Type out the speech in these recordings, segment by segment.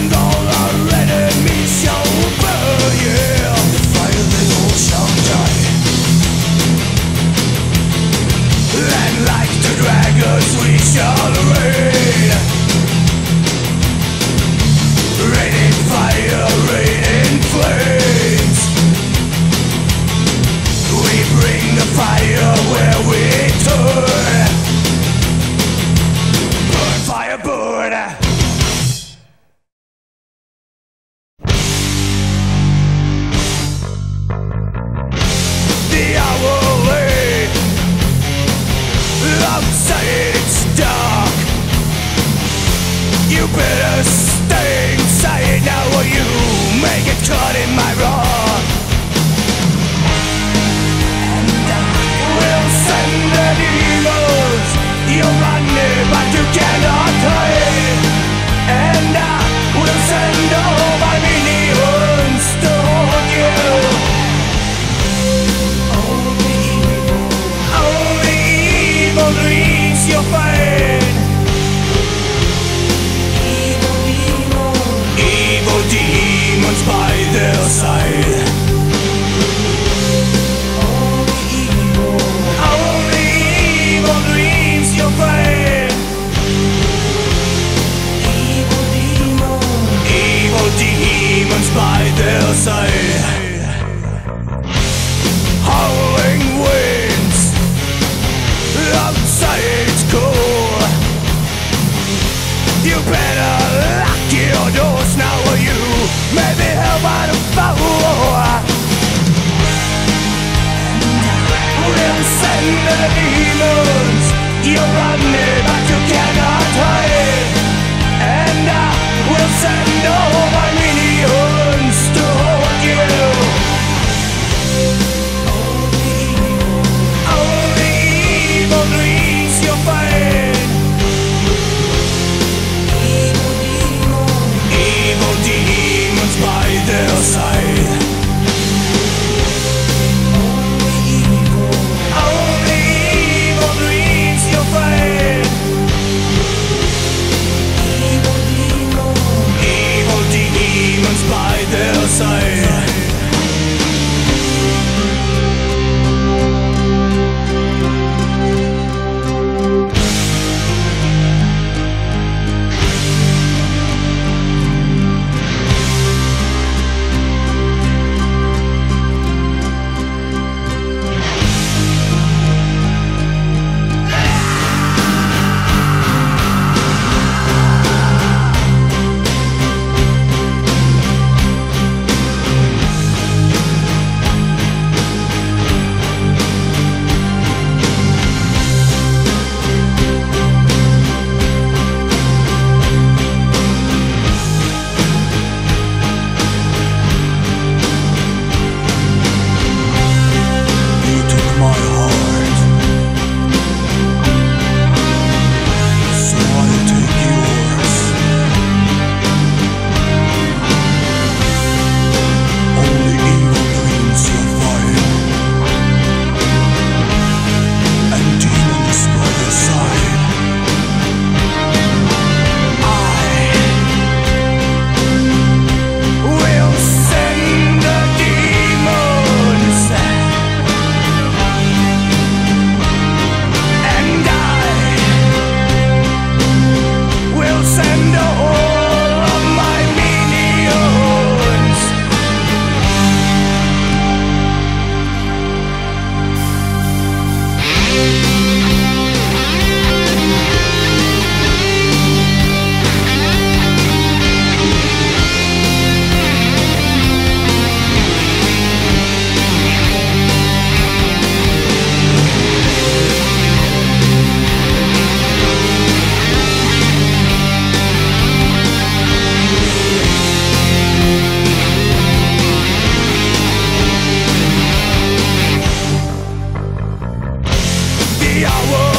and on. The hour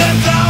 and down.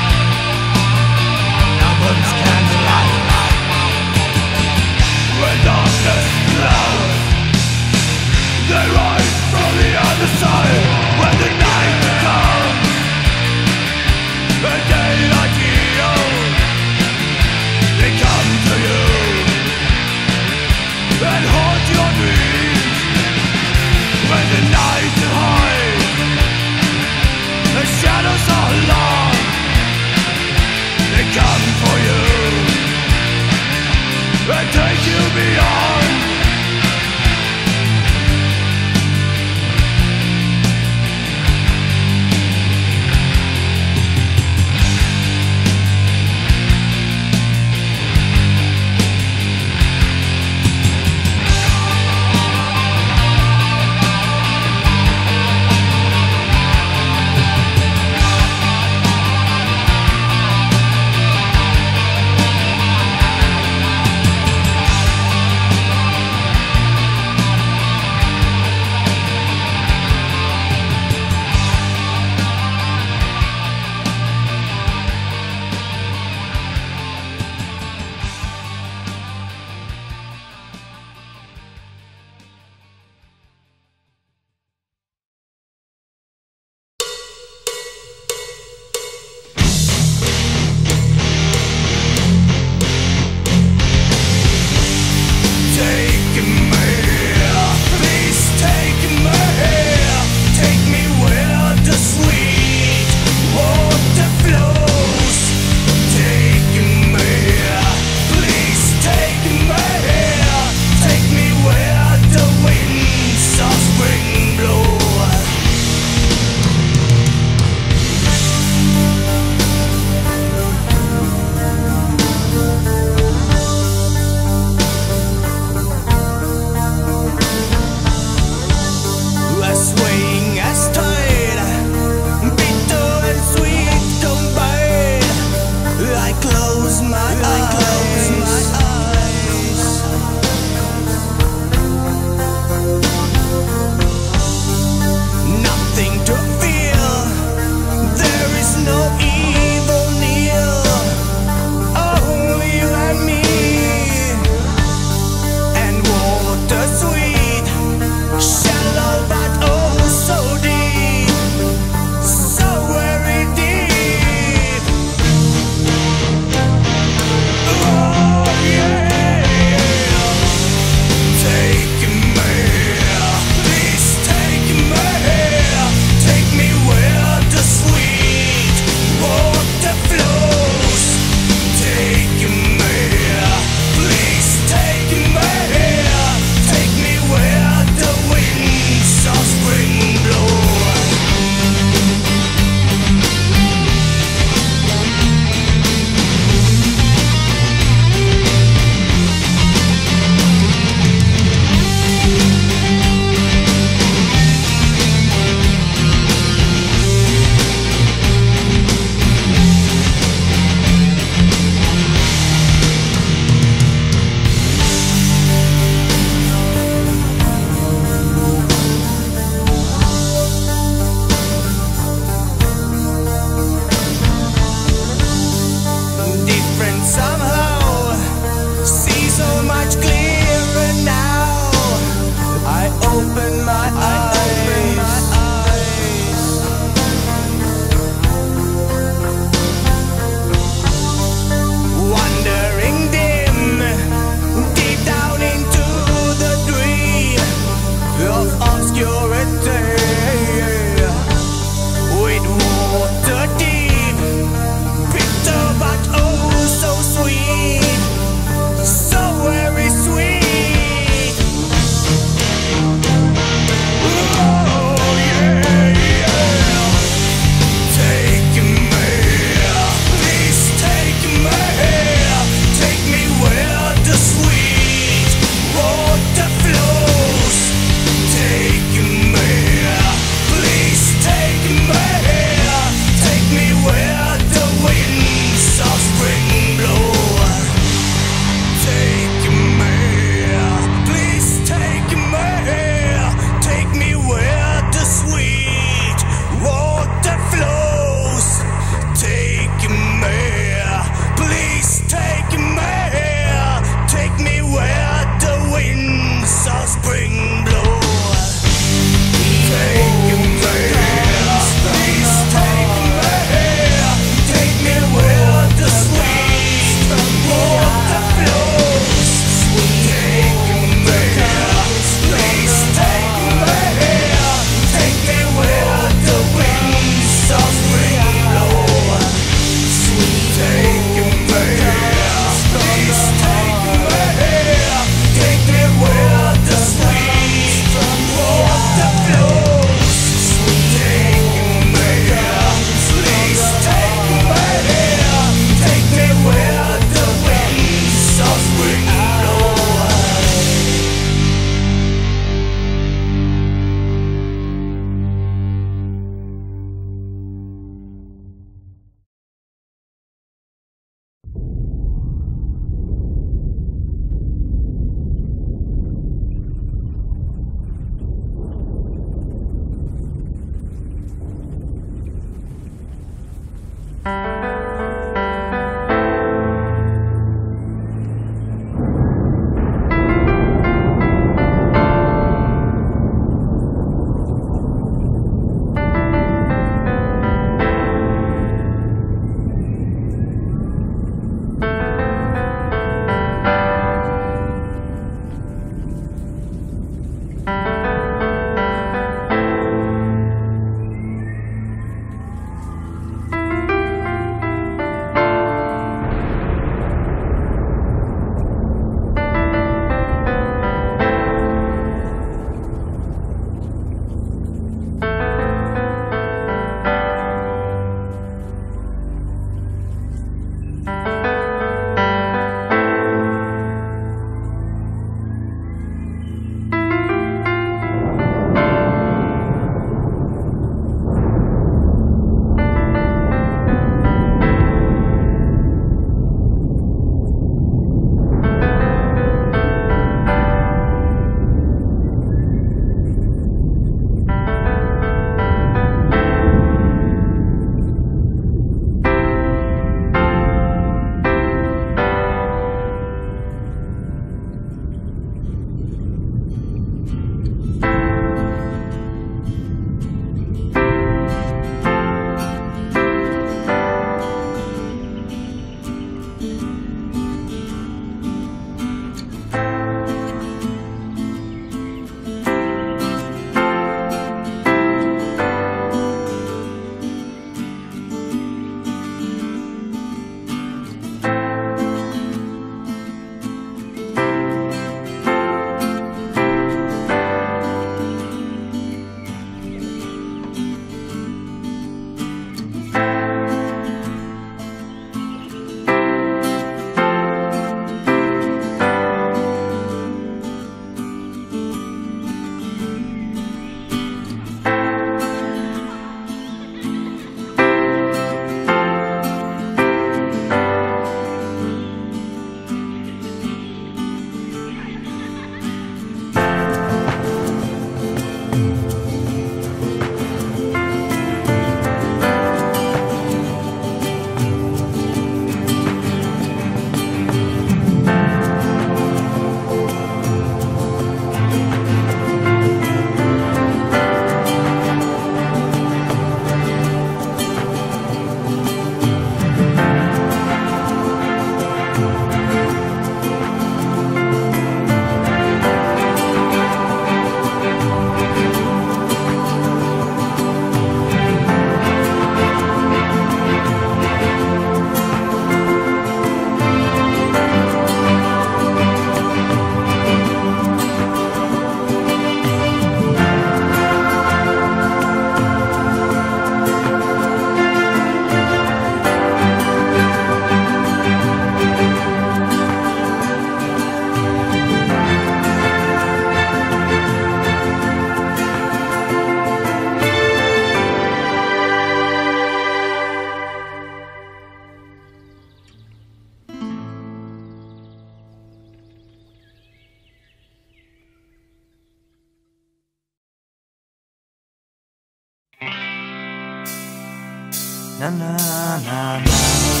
Na na na na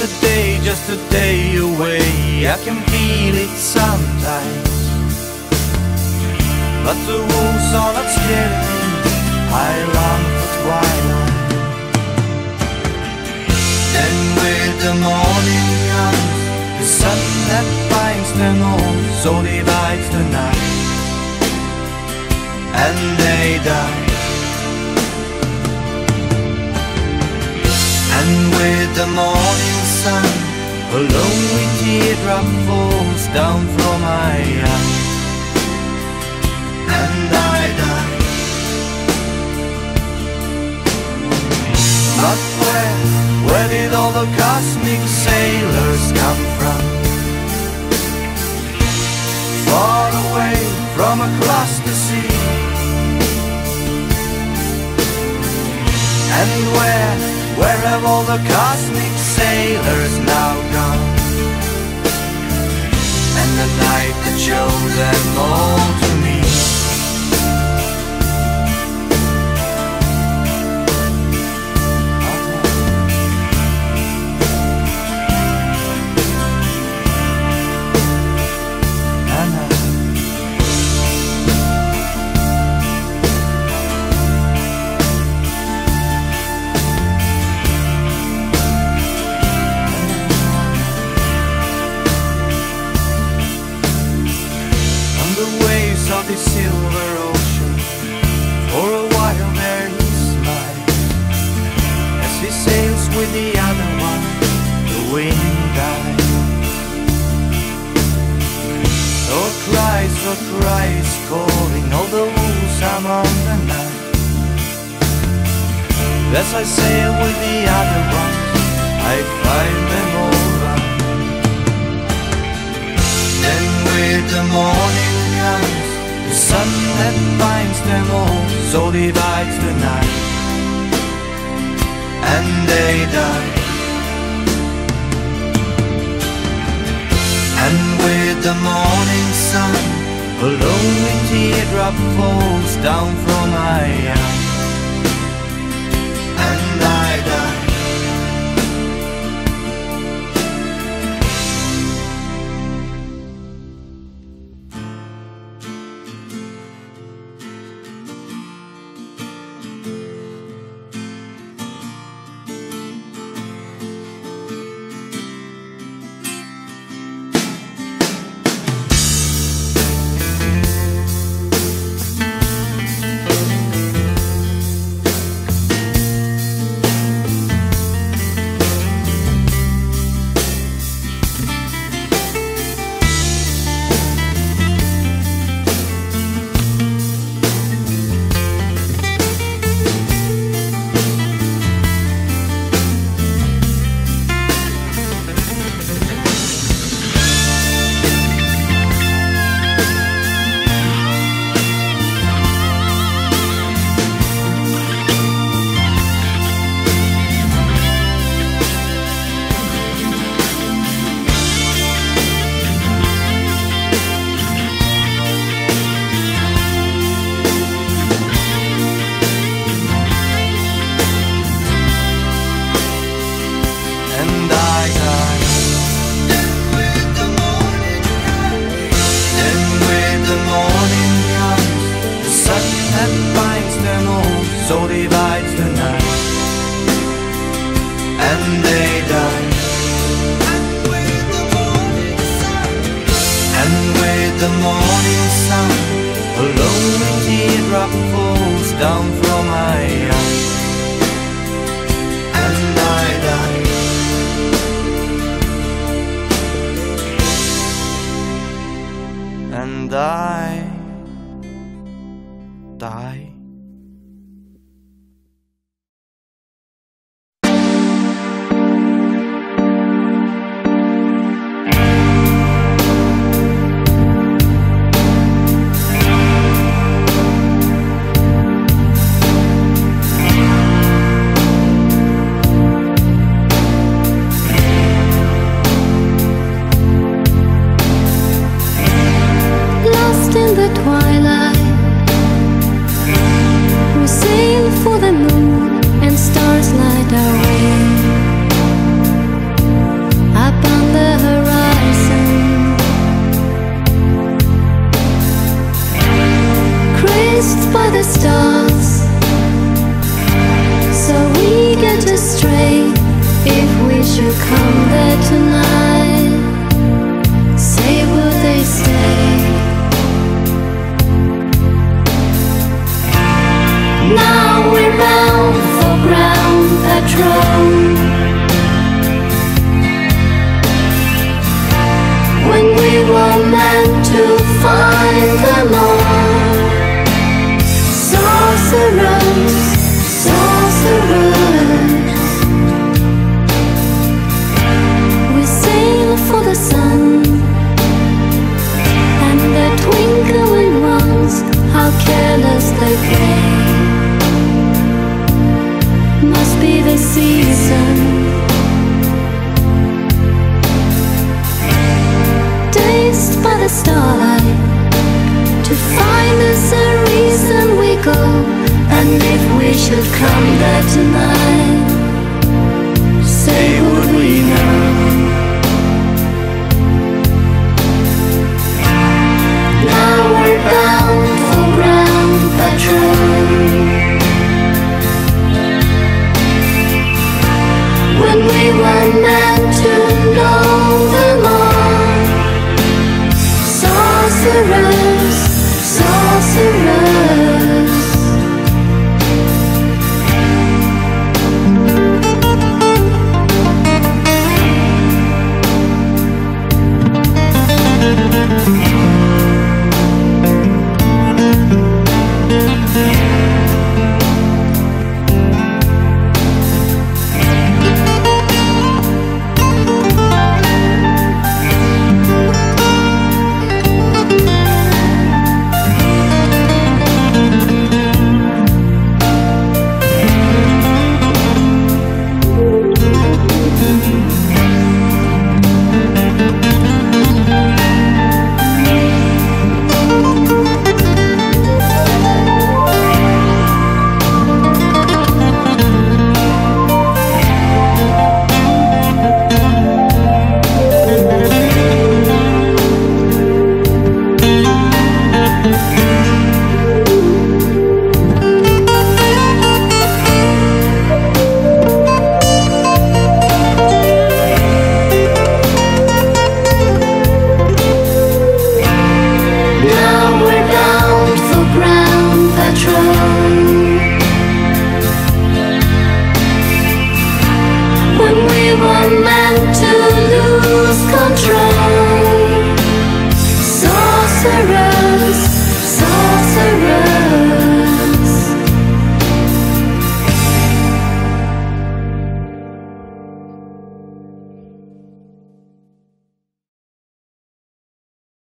Just a day, just a day away, I can feel it sometimes. But the wolves are not scaring him, I long for twilight. Then with the morning comes the sun that binds them all, so divides the night, and they die. And with the morning sun A lonely teardrop falls down from my eye And I die. But where, where did all the cosmic sailors come from? Far away from across the sea. And where, where have all the cosmic them all, so divides the night, and they die. And with the morning sun, a lonely teardrop falls down from my eyes